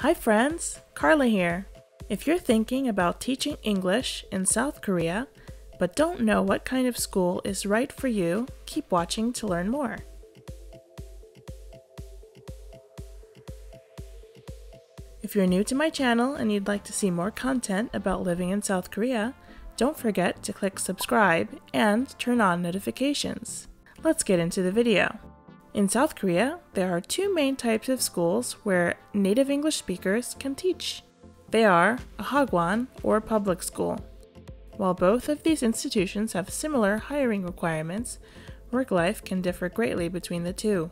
Hi friends, Karla here. If you're thinking about teaching English in South Korea, but don't know what kind of school is right for you, keep watching to learn more. If you're new to my channel and you'd like to see more content about living in South Korea, don't forget to click subscribe and turn on notifications. Let's get into the video. In South Korea, there are two main types of schools where native English speakers can teach. They are a hagwon or public school. While both of these institutions have similar hiring requirements, work life can differ greatly between the two.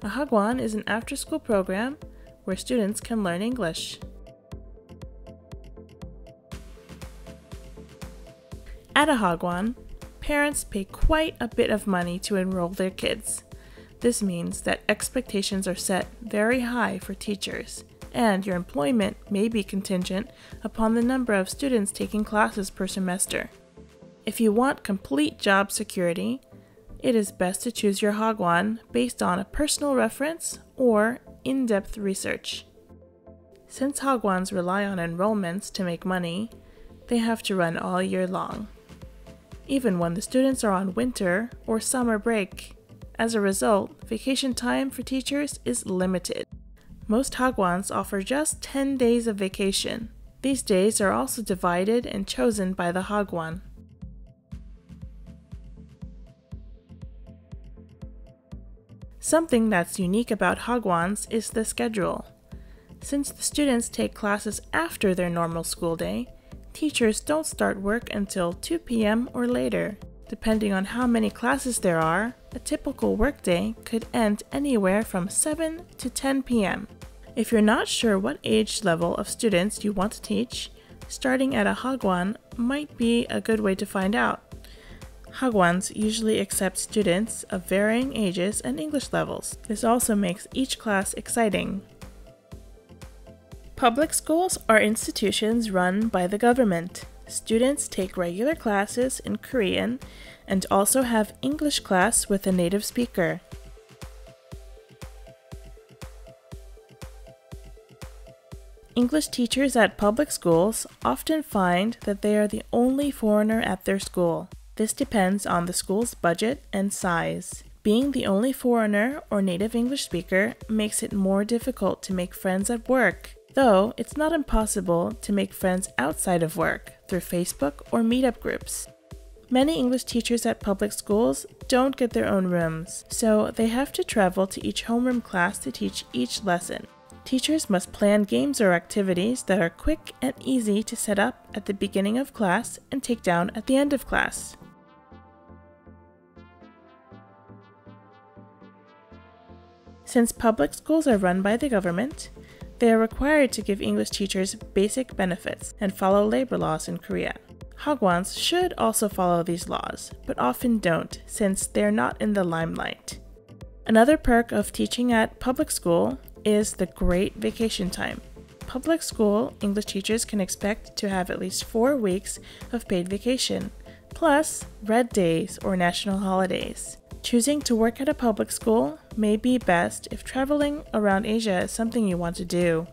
A hagwon is an after school program where students can learn English. At a hagwon, parents pay quite a bit of money to enroll their kids. This means that expectations are set very high for teachers, and your employment may be contingent upon the number of students taking classes per semester. If you want complete job security, it is best to choose your hagwon based on a personal reference or in depth research. Since hagwons rely on enrollments to make money, they have to run all year long, even when the students are on winter or summer break. As a result, vacation time for teachers is limited. Most hagwons offer just 10 days of vacation. These days are also divided and chosen by the hagwon. Something that's unique about hagwons is the schedule. Since the students take classes after their normal school day, teachers don't start work until 2 p.m. or later. Depending on how many classes there are, a typical workday could end anywhere from 7 to 10 p.m. If you're not sure what age level of students you want to teach, starting at a hagwon might be a good way to find out. Hagwons usually accept students of varying ages and English levels. This also makes each class exciting. Public schools are institutions run by the government. Students take regular classes in Korean and also have English class with a native speaker. English teachers at public schools often find that they are the only foreigner at their school. This depends on the school's budget and size. Being the only foreigner or native English speaker makes it more difficult to make friends at work, though it's not impossible to make friends outside of work through Facebook or meetup groups. Many English teachers at public schools don't get their own rooms, so they have to travel to each homeroom class to teach each lesson. Teachers must plan games or activities that are quick and easy to set up at the beginning of class and take down at the end of class. Since public schools are run by the government, they are required to give English teachers basic benefits and follow labor laws in Korea. Hagwons should also follow these laws, but often don't since they're not in the limelight. Another perk of teaching at public school is the great vacation time. Public school English teachers can expect to have at least four weeks of paid vacation, plus red days or national holidays. Choosing to work at a public school may be best if traveling around Asia is something you want to do.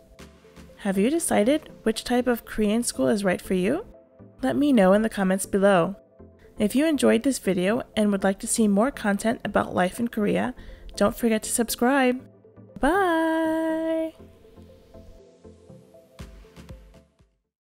Have you decided which type of Korean school is right for you? Let me know in the comments below. If you enjoyed this video and would like to see more content about life in Korea, don't forget to subscribe. Bye!